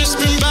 just been. by